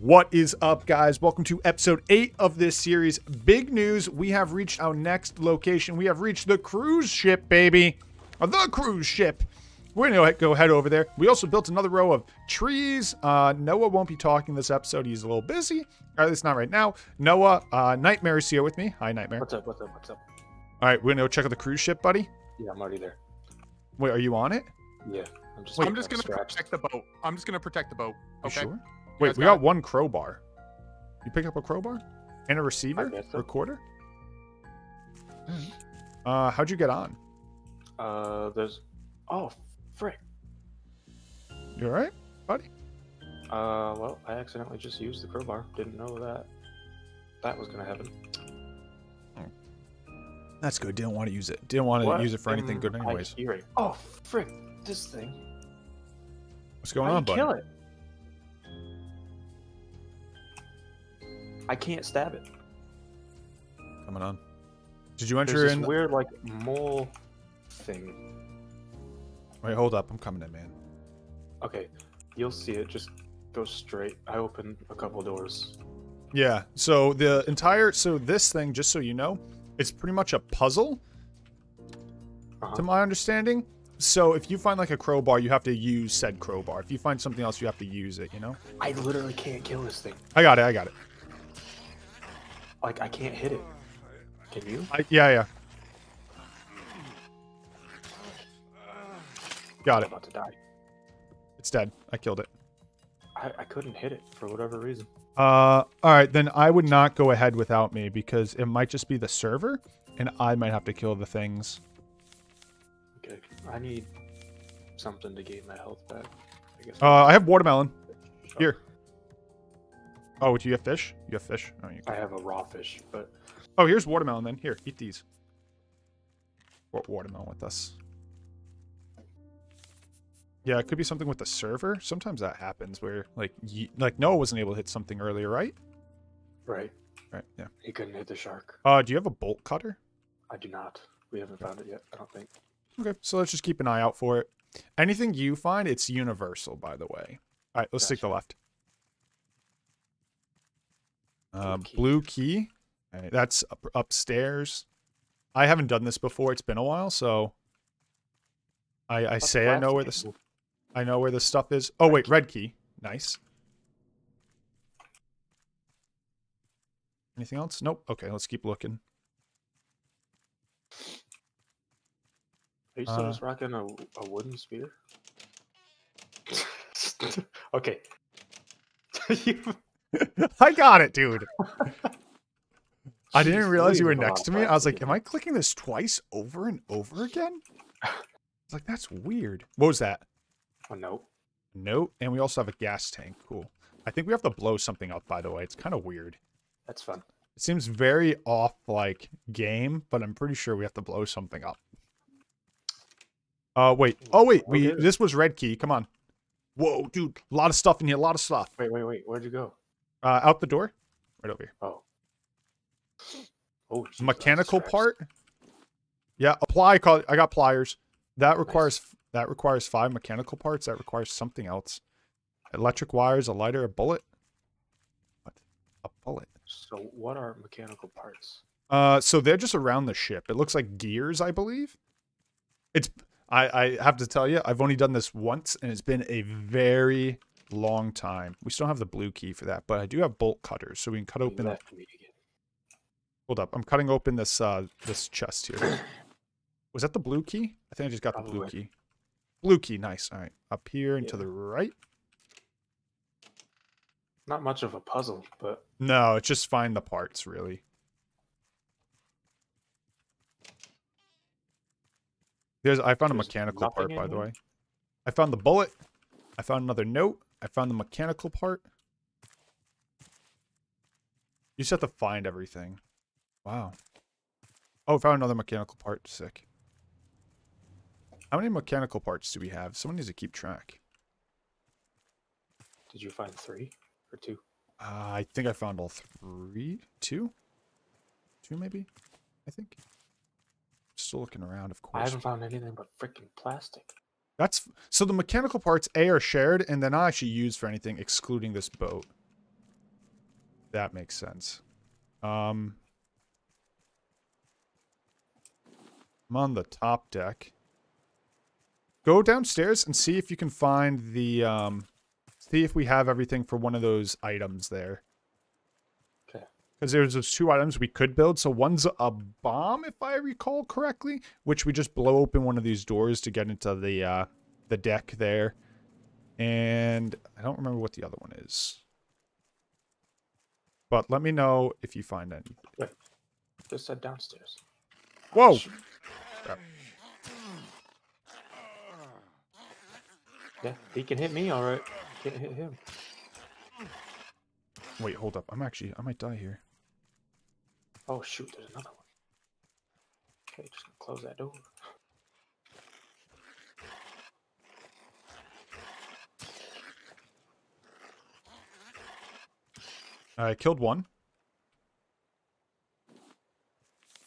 What is up, guys? Welcome to episode 8 of this series. Big news, we have reached our next location. We have reached the cruise ship, baby. The cruise ship. We're going to go head over there. We also built another row of trees. Uh, Noah won't be talking this episode. He's a little busy. Or at least not right now. Noah, uh, Nightmare is here with me. Hi, Nightmare. What's up? What's up? What's up? All right, we're going to go check out the cruise ship, buddy. Yeah, I'm already there. Wait, are you on it? Yeah, I'm just. I'm I'm just gonna straps. protect the boat. I'm just gonna protect the bout. You Okay. sure? Wait, we got got one crowbar. You picked up a crowbar? And a receiver? guess so. Recorder? Uh, how'd you get on? Uh, there's. Oh, frick. You alright, buddy? Uh, well, I accidentally just used the crowbar. Didn't know that that was gonna happen. That's good. Didn't want to use it. Didn't want to What use it for anything am good I anyways. hearing? Oh, frick! This thing. What's going How on, do you buddy? Kill it. I can't stab it. Coming on. Did you enter There's this in? weird like mole thing. Wait, hold up. I'm coming in, man. Okay, you'll see it. Just go straight. I open a couple doors. Yeah. So the entire so this thing, just so you know, it's pretty much a puzzle, Uh-huh. to my understanding. So if you find like a crowbar, you have to use said crowbar. If you find something else, you have to use it. You know. I literally can't kill this thing. I got it. I got it. Like I can't hit it. Can you? I, yeah, yeah. Got I'm it. about to die. It's dead. I killed it. I, I couldn't hit it for whatever reason. Uh, all right, then I would not go ahead without me because it might just be the server, and I might have to kill the things. Okay, I need something to gain my health back. I guess. Uh, I have watermelon here. Oh, do you have fish? You have fish. Oh, you I have a raw fish, but oh, here's watermelon. Then here, eat these. What watermelon with us? Yeah, it could be something with the server. Sometimes that happens where like ye- like Noah wasn't able to hit something earlier, right? right, Right. Yeah. he couldn't hit the shark. Uh, do you have a bolt cutter? I do not. We haven't found it yet. I don't think. Okay, so let's just keep an eye out for it. Anything you find, it's universal, by the way. All right, let's take the left. Uh, key. blue key. Right, that's up, upstairs. I haven't done this before. It's been a while, so I, I say I know where this I know where this stuff is. Oh wait, red key. Nice. Anything else? Nope. Okay, let's keep looking. Are you still Uh, just rocking a, a wooden spear? okay. I got it, dude. I didn't realize you were Louise, a lot next to me. I was like, am I clicking this twice over and over again? I was like, that's weird. What was that? A note. Note. And we also have a gas tank. Cool. I think we have to blow something up, by the way. It's kind of weird. That's fun. It seems very off like game, but I'm pretty sure we have to blow something up. Uh wait. Oh wait, we this was red key. Come on. Whoa, dude. A lot of stuff in here, a lot of stuff. Wait, wait, wait. Where'd you go? Uh out the door. Right over here. Oh. Oh. jeez, mechanical part. Yeah, apply. Call. I got pliers. That requires that requires five mechanical parts. That requires something else. Electric wires, a lighter, a bullet. What? A bullet. So, what are mechanical parts? Uh, so they're just around the ship. It looks like gears, I believe. It's. I I have to tell you, I've only done this once, and it's been a very long time. We still have the blue key for that, but I do have bolt cutters, so we can cut open. again. Hold up, I'm cutting open this uh this chest here. Was that the blue key? I think I just got the blue key. Blue key, nice. All right, up here and to the right. Not much of a puzzle, but No, it's just find the parts, really. There's. I found a mechanical part, by the way. I found the bullet. I found another note. I found the mechanical part. You just have to find everything. Wow. Oh, found another mechanical part. Sick. How many mechanical parts do we have? Someone needs to keep track. did you find three or two? Uh, I think I found all three. Two? Two, maybe? I think. Still looking around, of course. I haven't found anything but freaking plastic. That's so the mechanical parts A are shared and they're not actually used for anything excluding this boat. That makes sense. Um, I'm on the top deck. Go downstairs and see if you can find the um, see if we have everything for one of those items there. Because there's those two items we could build. So one's a bomb, if I recall correctly, which we just blow open one of these doors to get into the uh, the deck there. And I don't remember what the other one is. But let me know if you find any. Just said downstairs. Whoa! Crap. Yeah, he can hit me, all right. Can't hit him. Wait, hold up. I'm actually, I might die here. Oh shoot, there's another one. Okay, just gonna close that door. I killed one.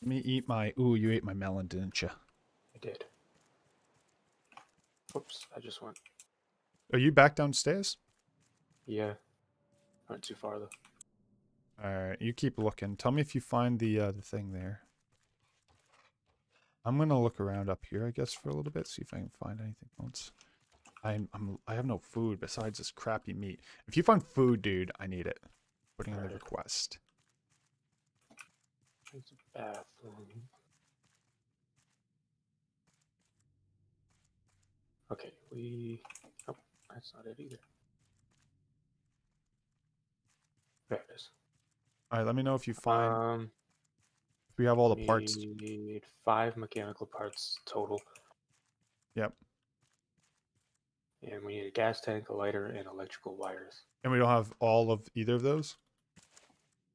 Let me eat my. Ooh, you ate my melon, didn't you? I did. Oops, I just went. Are you back downstairs? Yeah. Went too far though. All right, you keep looking. Tell me if you find the uh, the thing there. I'm gonna look around up here, I guess, for a little bit, see if I can find anything else. I'm, I'm I have no food besides this crappy meat. If you find food, dude, I need it. Putting in the Alright. request. There's a bathroom. Okay, we. Oh, that's not it either. There it is. All right, let me know if you find. Um, if we have all the parts. We need five mechanical parts total. Yep. And we need a gas tank, a lighter, and electrical wires. And we don't have all of either of those.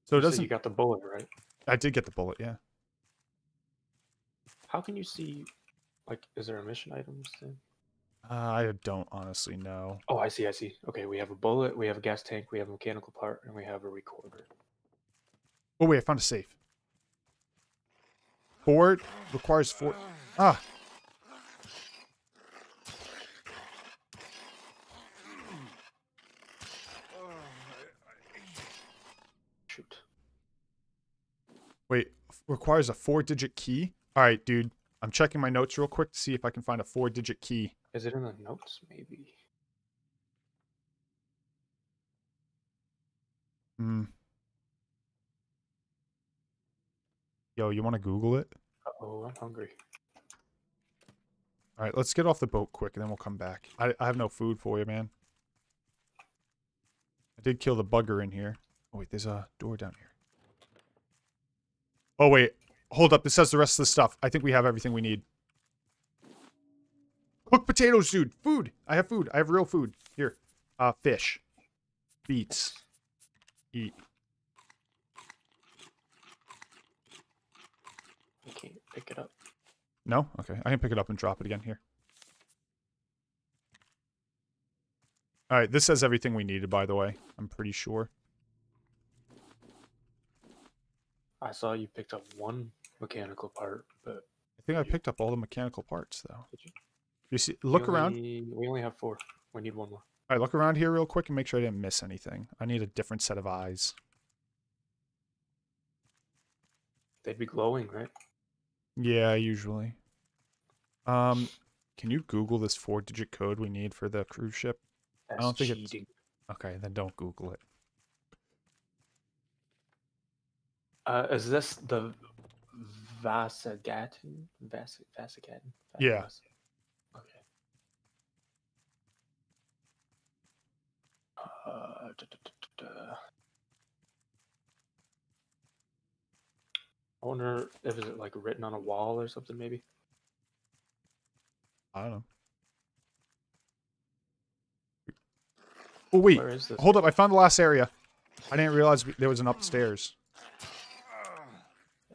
So it doesn't. you got the bullet, right? I did get the bullet. Yeah. How can you see? Like, is there emission items then? Uh, I don't honestly know. Oh, I see, I see. Okay, we have a bullet, we have a gas tank, we have a mechanical part, and we have a recorder. Oh wait, I found a safe. Four requires four. Ah. Shoot. Wait, requires a four-digit key. All right, dude. I'm checking my notes real quick to see if I can find a four-digit key. Is it in the notes? Maybe. Hmm. Yo, you want to Google it? Oh, I'm hungry. All right, let's get off the boat quick, and then we'll come back. I, I have no food for you, man. I did kill the bugger in here. Oh, wait, there's a door down here. Oh, wait. Hold up. This has the rest of the stuff. I think we have everything we need. Cooked potatoes, dude. Food. I have food. I have real food. Here. Uh, fish. Beets. Eat. I can't pick it up. No? Okay. I can pick it up and drop it again here. All right. This says everything we needed, by the way. I'm pretty sure. I saw you picked up one mechanical part, but I think I picked up all the mechanical parts, though. Did you? You see, we look around. We only have four. We need one more. All right, look around here real quick and make sure I didn't miss anything. I need a different set of eyes. They'd be glowing, right? Yeah, usually. Um, can you Google this four-digit code we need for the cruise ship? That's don't think it's- Okay, then don't Google it. Uh, is this the Vasagatan? Vas Vasagatan? Yeah. Vas- Okay. Uh, da, da, da, da, da. I wonder if it's like written on a wall or something, maybe. I don't know. Oh wait, Where is this? hold up! I found the last area. I didn't realize there was an upstairs.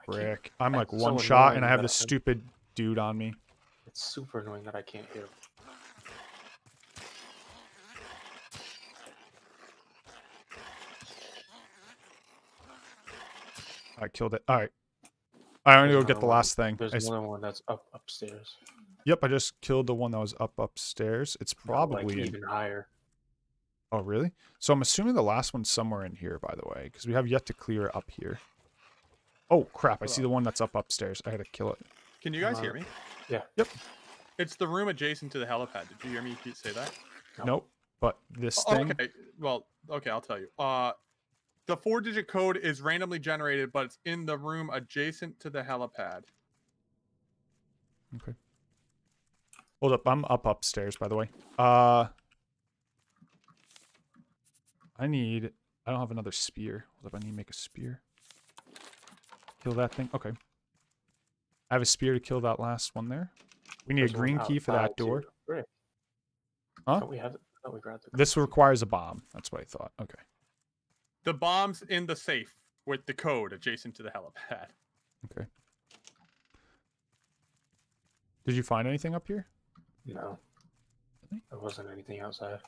I! I'm like one so shot, and I have this I'm- stupid dude on me. It's super annoying that I can't hear. I killed it. All right. I'm gonna go get another the one. last thing. There's I s- another one that's up upstairs. Yep, I just killed the one that was up upstairs. It's No, like, probably even higher. Oh, really? So I'm assuming the last one's somewhere in here, by the way, because we have yet to clear up here. Oh, crap. I see the one that's up upstairs. I gotta kill it. Can you guys Uh, hear me? Yeah. Yep. It's the room adjacent to the helipad. Did you hear me say that? No. Nope. But this Oh, thing. okay. Well, okay, I'll tell you. Uh, the four-digit code is randomly generated, but it's in the room adjacent to the helipad. Okay. Hold up. I'm up upstairs, by the way. Uh, I need. I don't have another spear. Hold up. I need to make a spear. Kill that thing. Okay. I have a spear to kill that last one there. We need There's a green key for that door. Great. Huh? Thought we had. Thought we grabbed the. This requires a bomb. That's what I thought. Okay. The bomb's in the safe with the code adjacent to the helipad. Okay. Did you find anything up here? No. Really? There wasn't anything outside.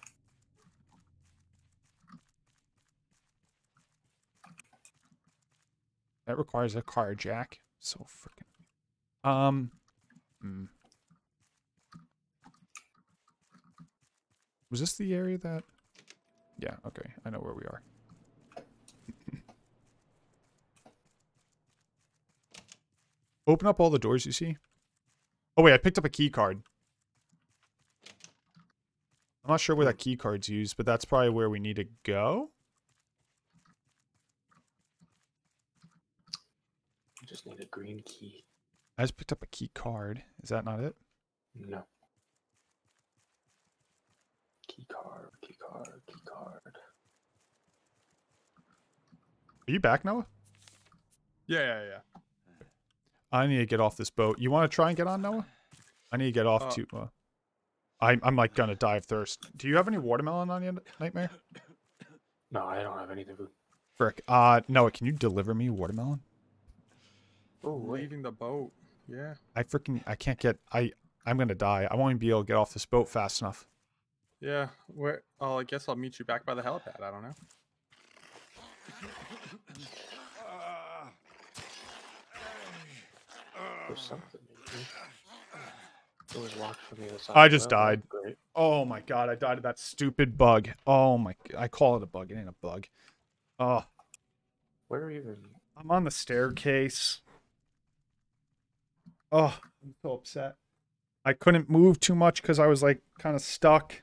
That requires a car jack. So freaking. Um. hmm. Was this the area that? Yeah. Okay. I know where we are. Open up all the doors you see. Oh wait, I picked up a key card. I'm not sure where that key card's used, but that's probably where we need to go. I just need a green key. I just picked up a key card. Is that not it? No. Key card. Key card. Key card. Are you back, Noah? Yeah, yeah, yeah. I need to get off this boat. You want to try and get on, Noah? I need to get off Uh, to. Uh, I'm I'm like gonna die of thirst. Do you have any watermelon on you, Nightmare? No, I don't have anything. Frick. Uh, Noah, can you deliver me watermelon? Oh wait. Leaving the boat. Yeah. I freaking I can't get. I I'm gonna die. I won't even be able to get off this boat fast enough. Yeah. Where? Oh, I guess I'll meet you back by the helipad. I don't know. There's something. It was locked from the other side. I just Well, died. Oh my god, I died of that stupid bug. Oh my, I call it a bug. It ain't a bug. Oh, Where even? I'm on the staircase. Oh, I'm so upset. I couldn't move too much because I was like kind of stuck.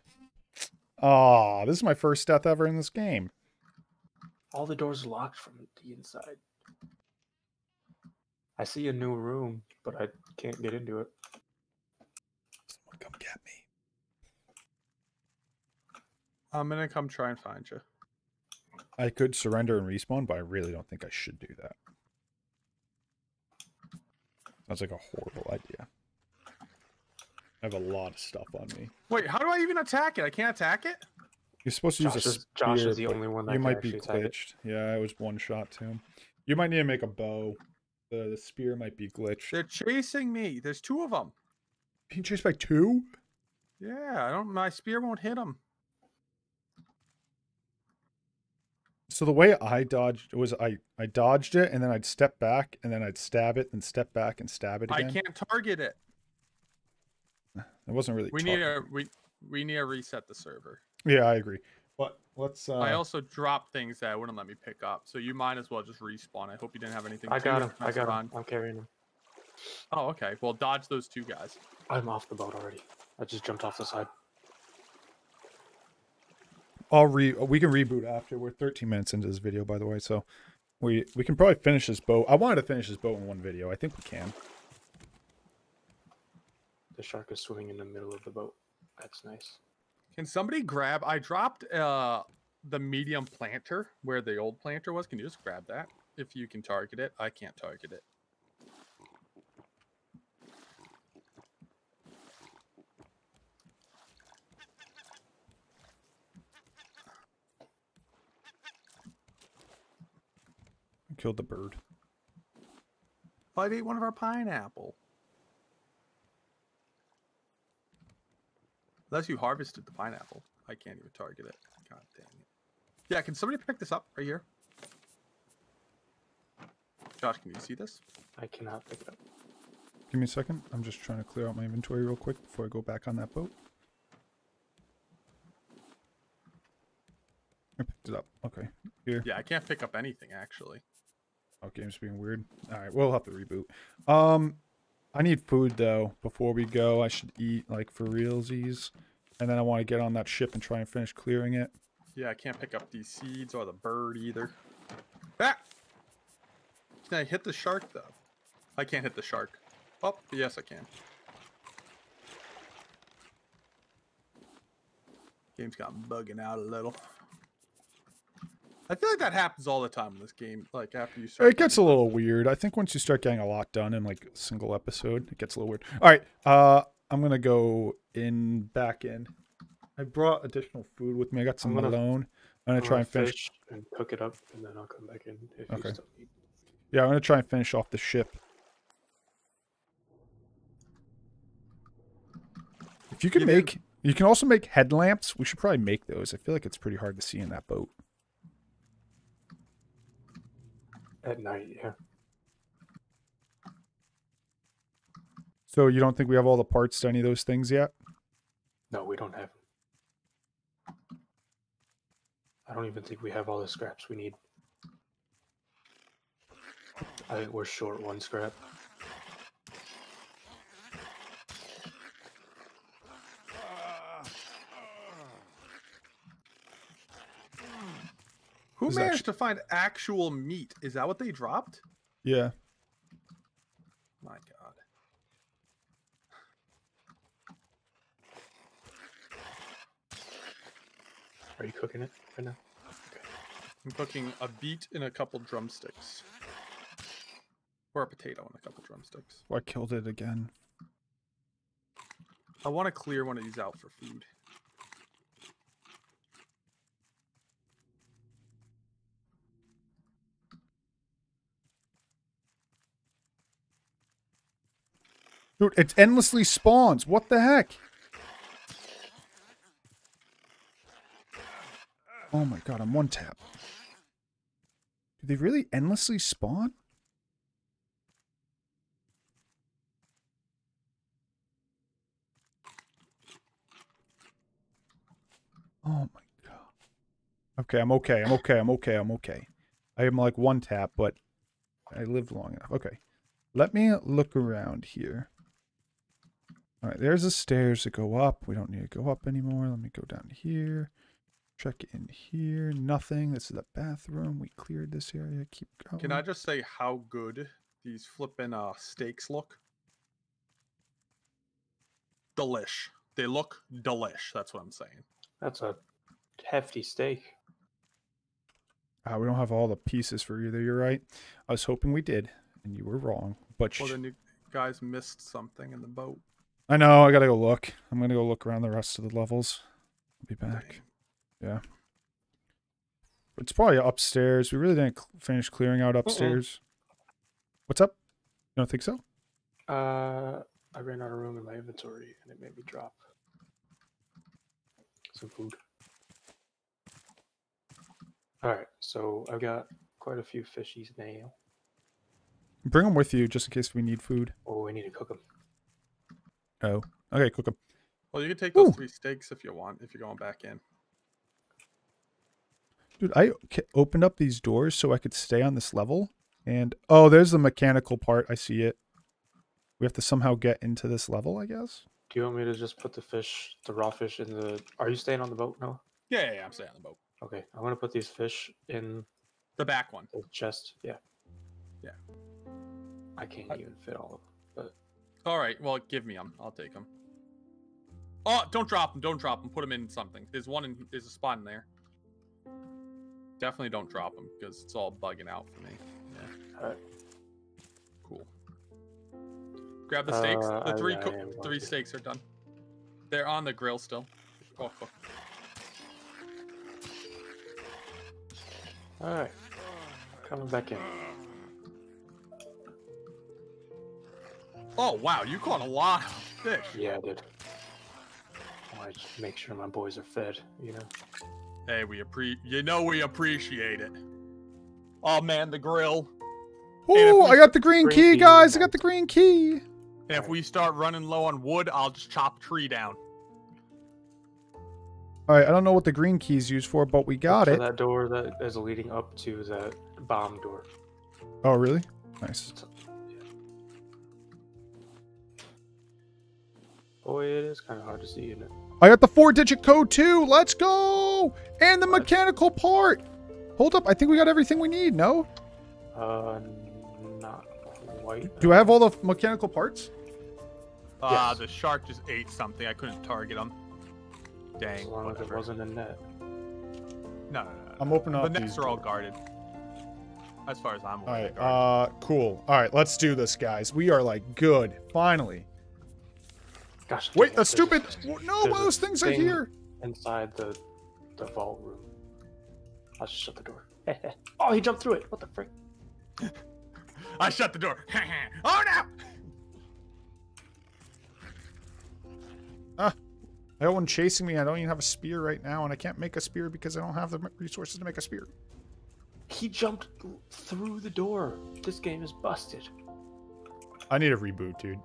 Oh, this is my first death ever in this game. All the doors locked from the inside. I see a new room, but I can't get into it. Someone come get me. I'm gonna come try and find you. I could surrender and respawn, but I really don't think I should do that. Sounds like a horrible idea. I have a lot of stuff on me. Wait, how do I even attack it? I can't attack it. You're supposed to use a is, Josh is the only one that you can might be actually it. glitched. Yeah, it was one shot too. You might need to make a bow. The, the spear might be glitched. They're chasing me. There's two of them. Being chased by two? Yeah, I don't. My spear won't hit them. So the way I dodged was I I dodged it and then I'd step back and then I'd stab it and step back and stab it again. I can't target it. It wasn't really. We need a we we need to reset the server. Yeah, I agree. But let's. Uh, I also dropped things that wouldn't let me pick up, so you might as well just respawn. I hope you didn't have anything. I got him. I got around. him. I'm carrying him. Oh, okay. Well, dodge those two guys. I'm off the boat already. I just jumped off the side. I'll re. We can reboot after. We're 13 minutes into this video, by the way, so we we can probably finish this boat. I wanted to finish this boat in one video. I think we can. The shark is swimming in the middle of the boat. That's nice. Can somebody grab? I dropped uh the medium planter where the old planter was. Can you just grab that if you can target it? I can't target it. I killed the bird. Oh, I ate one of our pineapple. Unless you harvested the pineapple, I can't even target it. God dang it. Yeah, can somebody pick this up right here? Josh, can you see this? I cannot pick it up. Give me a second. I'm just trying to clear out my inventory real quick before I go back on that boat. I picked it up. Okay. Here. Yeah, I can't pick up anything actually. Oh, game's being weird. All right, we'll have to reboot. Um, I need food though before we go. I should eat like for realsies, and then I want to get on that ship and try and finish clearing it. Yeah, I can't pick up these seeds or the bird either. Ah! Can I hit the shark though? I can't hit the shark. Oh, yes I can. Game's got bugging out a little. I feel like that happens all the time in this game. Like after you start. It gets a little weird. I think once you start getting a lot done in like a single episode, it gets a little weird. All right, uh, I'm gonna go in back in. I brought additional food with me. I got some I'm gonna- Malone. I'm gonna I'm try gonna and finish. fish and cook it up, and then I'll come back in if Okay. you still need. Yeah, I'm gonna try and finish off the ship. If you can You did- make, you can also make headlamps. We should probably make those. I feel like it's pretty hard to see in that boat. At night, yeah. So you don't think we have all the parts to any of those things yet? No, we don't have. I don't even think we have all the scraps we need. I think we're short one scrap. Who Is managed to find actual meat? Is that what they dropped? Yeah. My God. Are you cooking it right now? I'm cooking a beet and a couple drumsticks. Or a potato and a couple drumsticks. Oh, I killed it again. I want to clear one of these out for food. Dude, it endlessly spawns. What the heck? Oh my god, I'm one tap. Do they really endlessly spawn? Oh my god. Okay, I'm okay. I'm okay. I'm okay. I'm okay. I am like one tap, but I lived long enough. Okay. Let me look around here. All right, there's the stairs that go up. We don't need to go up anymore. Let me go down here. Check in here. Nothing. This is the bathroom. We cleared this area. Keep going. Can I just say how good these flipping uh, steaks look? Delish. They look delish. That's what I'm saying. That's a hefty steak. Uh, we don't have all the pieces for either. You're right. I was hoping we did, and you were wrong. But Well, then you guys missed something in the boat. I know. I gotta go look. I'm gonna go look around the rest of the levels. I'll be back. Yeah. It's probably upstairs. We really didn't cl- finish clearing out upstairs. What's up? You don't think so? Uh, I ran out of room in my inventory, and it made me drop some food. All right, so I've got quite a few fishies now. Bring them with you just in case we need food. Oh, we need to cook them. Oh, okay, cook them. Well, you can take those Ooh. three steaks if you want, if you're going back in. Dude, I opened up these doors so I could stay on this level. And oh, there's the mechanical part. I see it. We have to somehow get into this level, I guess. Do you want me to just put the fish, the raw fish, in the? Are you staying on the boat now? Yeah, yeah, yeah I'm staying on the boat. Okay, I'm gonna put these fish in The back one. the chest. Yeah. Yeah. I can't I- even fit all of them. All right. Well, give me them. I'll take them. Oh, don't drop them. Don't drop them. Put them in something. There's one in. There's a spot in there. Definitely don't drop them because it's all bugging out for me. Yeah. Alright. Cool. Grab the steaks. Uh, the three I co- three to. steaks are done. They're on the grill still. Oh, fuck. All right, coming back in. Oh wow, you caught a lot of fish. Yeah, I did. I just make sure my boys are fed. You know. Hey, we appre you know we appreciate it. Oh man, the grill. if Oh, I got the green Green key, key, guys. I got the green key. And if we start running low on wood, I'll just chop tree down. All right, I don't know what the green key's used for, but we got For it. that door that is leading up to that bomb door. Oh, really? Nice. Boy, it is kind of hard to see in it. I got the four-digit code too. Let's go! And the mechanical part. Hold up, I think we got everything we need. No? Uh, not quite. Do I have all the mechanical parts? Uh, Yes. the shark just ate something. I couldn't target him. Dang. As long as it whatever. wasn't a net. No, no, no. no. I'm opening up. The nets these. are all guarded. As far as I'm All aware. right, uh, cool. All right, let's do this, guys. We are like good. Finally. Gosh. Wait, dang it, the there's- stupid. No, there's a those things are here. Inside the the vault room. I'll just shut the door. oh, he jumped through it. What the frick? I shut the door. oh no! Ah, I got one chasing me. I don't even have a spear right now, and I can't make a spear because I don't have the resources to make a spear. He jumped through the door. This game is busted. I need a reboot, dude.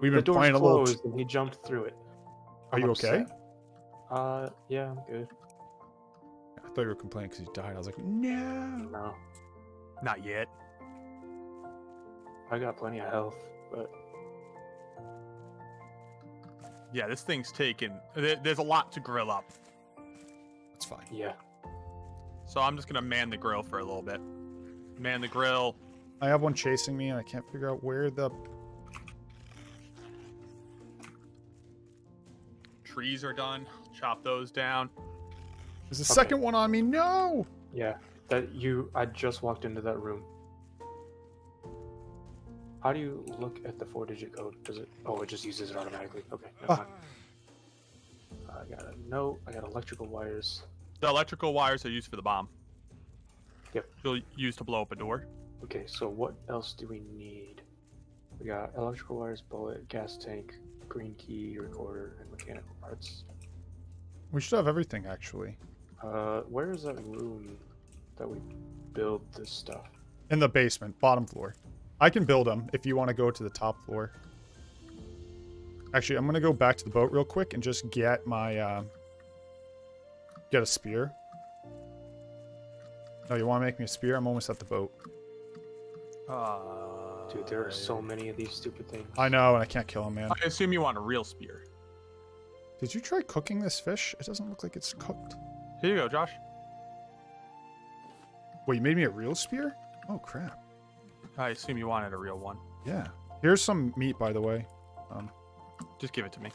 We've The been door's playing a little. closed and he jumped through it. Are I'm you okay? Uh, yeah, I'm good. I thought you were complaining because you died. I was like, no. No, Not yet. I got plenty of health, but Yeah, this thing's taken. There's a lot to grill up. That's fine. yeah. So I'm just gonna man the grill for a little bit. Man the grill. I have one chasing me, and I can't figure out where the. Trees are done. Chop those down. There's a Okay. second one on me. No. Yeah, that you. I just walked into that room. How do you look at the four-digit code? Does it? Oh, it just uses it automatically. Okay. never ah. mind. I got a note. I got electrical wires. The electrical wires are used for the bomb. Yep. You'll use to blow up a door. Okay, so what else do we need? We got electrical wires, bullet, gas tank, green key, recorder, and mechanical parts. We should have everything actually. Uh, where is that room that we build this stuff? In the basement, bottom floor. I can build them if you want to go to the top floor. Actually, I'm gonna go back to the boat real quick and just get my uh, get a spear. No, you want to make me a spear? I'm almost at the boat. Uh, Dude, there are so many of these stupid things. I know, and I can't kill him, man. I assume you want a real spear. Did you try cooking this fish? It doesn't look like it's cooked. Here you go, Josh. Wait, you made me a real spear? Oh crap! I assume you wanted a real one. Yeah. Here's some meat, by the way. Um, Just give it to me.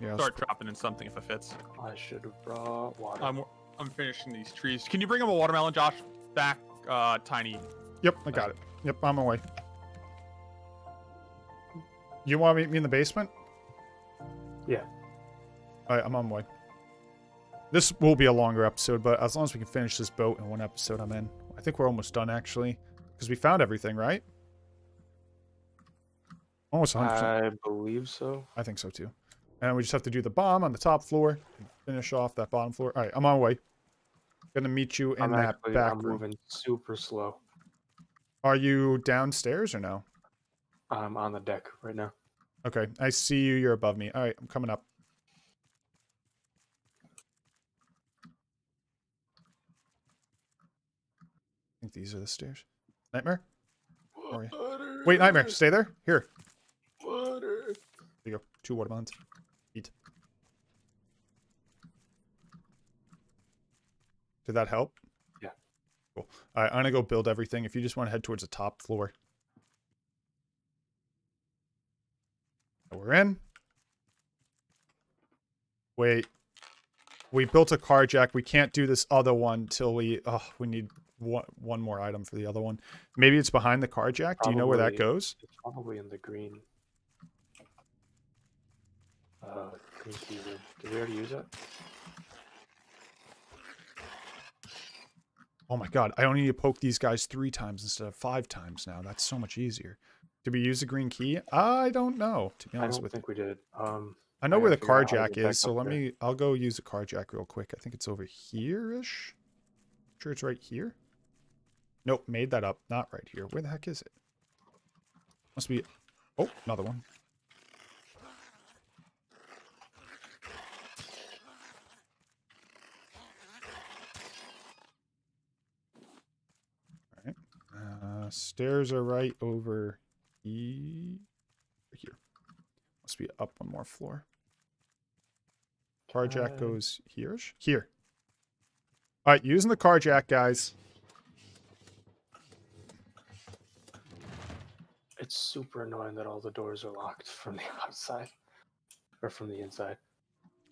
yeah. Start dropping in something if it fits. I should have brought water. I'm I'm finishing these trees. Can you bring him a watermelon, Josh? Back, uh, tiny. Yep, I got it. Yep, I'm away. You want to meet me in the basement? yeah. All right, I'm on my way. This will be a longer episode, but as long as we can finish this boat in one episode, I'm in. I think we're almost done, actually, because we found everything, right? Almost 100%. I believe so. I think so, too. And we just have to do the bomb on the top floor and finish off that bottom floor. All right, I'm on my way. Gonna meet you in I'm that actually back I'm room. moving super slow. Are you downstairs or no? I'm on the deck right now. Okay, I see you. You're above me. All right, I'm coming up. I think these are the stairs. Nightmare? You? Wait, Nightmare, stay there. Here. Water. There you go. Two watermelons. Eat. Did that help? Yeah. Cool. All right, I'm gonna go build everything. If you just want to head towards the top floor. We're in. Wait. We built a car jack. We can't do this other one till we. Oh, we need one one more item for the other one. Maybe it's behind the car jack. Do you know where that goes? It's probably in the green. Uh, green. Did we already use that? Oh my god, I only need to poke these guys three times instead of five times now. That's so much easier. Did we use the green key? I don't know, to be honest with you. I think we did. Um, I know I where the car jack is, so let there. me, I'll go use the car jack real quick. I think it's over here-ish. Sure it's right here. Nope, made that up. Not right here. Where the heck is it? Must be, oh, another one. All right. Uh, stairs are right over e- here. Must be up one more floor. Car jack Uh, goes here. Here. All right, using the car jack, guys. It's super annoying that all the doors are locked from the outside or from the inside.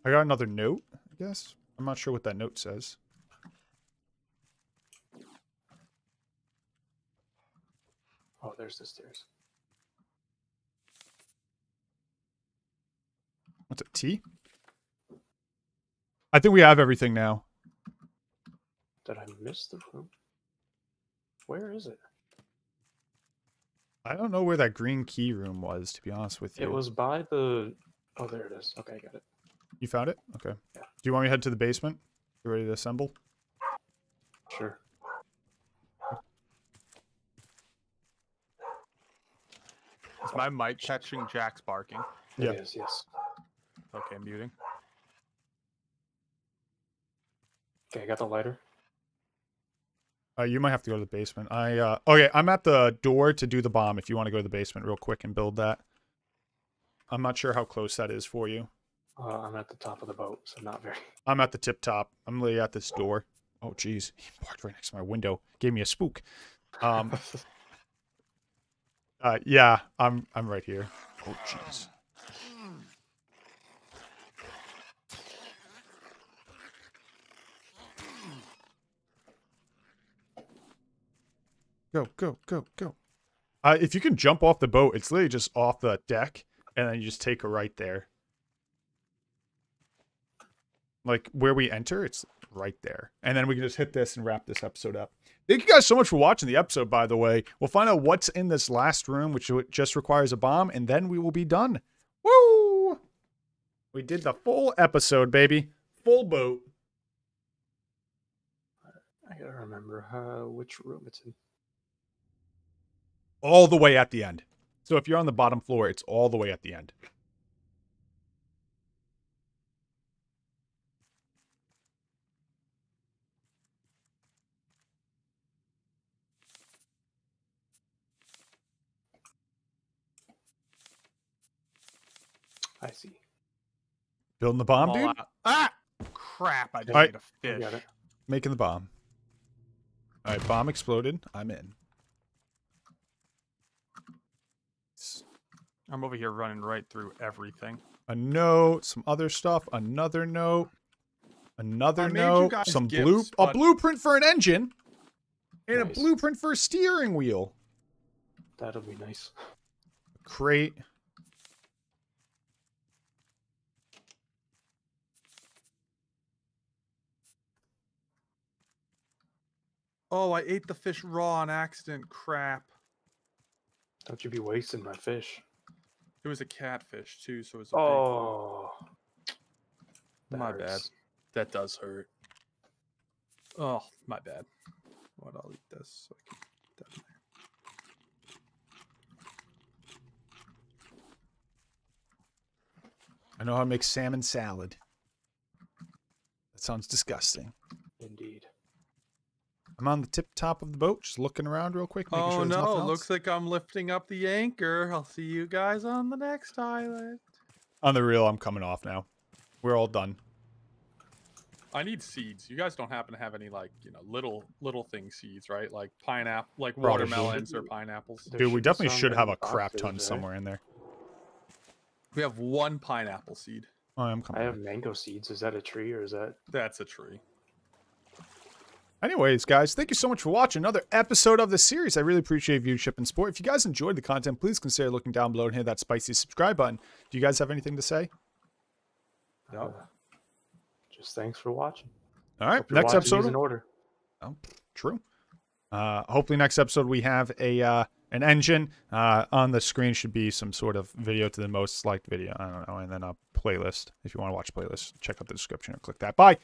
I got another note, I guess. I'm not sure what that note says. Oh, there's the stairs. What's it? T? I think we have everything now. Did I miss the room? Where is it? I don't know where that green key room was, to be honest with you. It was by the. Oh, there it is. Okay, I got it. You found it? Okay. Yeah. Do you want me to head to the basement? You ready to assemble? Sure. Is my mic catching Jack's barking? It Yeah. is, yes. Okay, I'm muting. Okay, I got the lighter. Uh, you might have to go to the basement. I uh okay, I'm at the door to do the bomb if you want to go to the basement real quick and build that. I'm not sure how close that is for you. Uh, I'm at the top of the boat, so not very. I'm at the tip top. I'm literally at this door. Oh jeez. He parked right next to my window. Gave me a spook. Um uh yeah, I'm I'm right here. Oh jeez. Go, go, go, go. Uh, if you can jump off the boat, it's literally just off the deck, and then you just take a right there. Like where we enter, it's right there. And then we can just hit this and wrap this episode up. Thank you guys so much for watching the episode, by the way. We'll find out what's in this last room, which just requires a bomb, and then we will be done. Woo! We did the full episode, baby. Full boat. I gotta remember uh, which room it's in. All the way at the end. So if you're on the bottom floor, it's all the way at the end. I see. Building the bomb, dude. out- Ah! Crap, I just Alright. made a I fish. Making the bomb. All right, bomb exploded. I'm in. I'm over here running right through everything. A note, some other stuff, another note, another I note, guys some blue a blueprint for an engine, and a blueprint for a steering wheel. That'll be nice. Crate. Oh, I ate the fish raw on accident. Crap. Don't you be wasting my fish. It was a catfish too, so it was a Oh. that my bad. That does hurt. Oh, my bad. What? I'll eat this. So I can put that in there. I know how to make salmon salad. That sounds disgusting. Indeed. I'm on the tip top of the boat, just looking around real quick, making Oh sure no! else. Looks like I'm lifting up the anchor. I'll see you guys on the next island. On the real, I'm coming off now. We're all done. I need seeds. You guys don't happen to have any like you know little little thing seeds, right? Like pineapple, like watermelons or pineapples. There Dude, we definitely should have a crap boxes, ton right? somewhere in there. We have one pineapple seed. Oh, I'm coming. I have mango seeds. Is that a tree or is that? That's a tree. Anyways, guys, thank you so much for watching another episode of the series. I really appreciate viewership and support. If you guys enjoyed the content, please consider looking down below and hit that spicy subscribe button. Do you guys have anything to say? No. just thanks for watching. All right, Hope next episode. in order. Oh, true. Uh, hopefully, next episode we have a uh, an engine. Uh, on the screen should be some sort of video to the most liked video. I don't know, and then a playlist. If you want to watch playlist, check out the description or click that. Bye.